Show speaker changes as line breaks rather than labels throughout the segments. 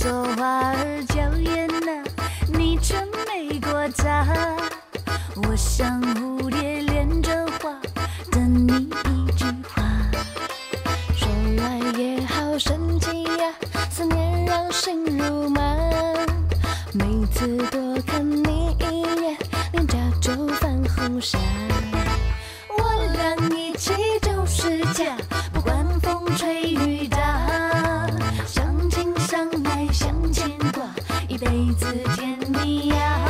说花儿娇艳啊你真没过她我像蝴蝶恋着花等你一句话说来也好神气呀思念让心如麻每次多看子甜蜜呀。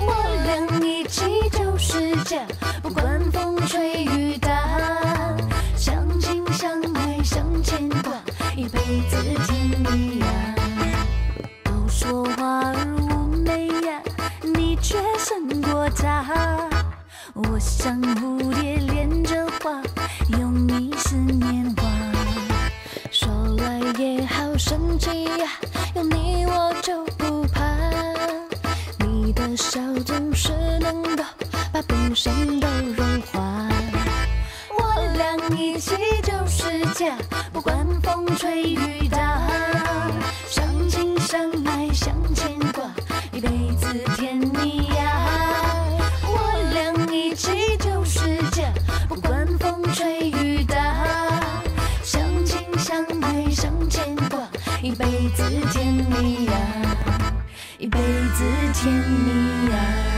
我俩一起就是家，不管风吹雨打，相亲相爱相牵挂，一辈子甜蜜呀。都说花儿妩媚呀，你却胜过她。我像蝴蝶恋着花，用你思念花。说来也好神奇呀，有你我就不把冰山都融化。我俩一起就是家，不管风吹雨打，相亲相爱相牵挂，一辈子甜蜜呀。我俩一起就是家，不管风吹雨打，相亲相爱相牵挂，一辈子甜蜜呀，一辈子甜蜜呀。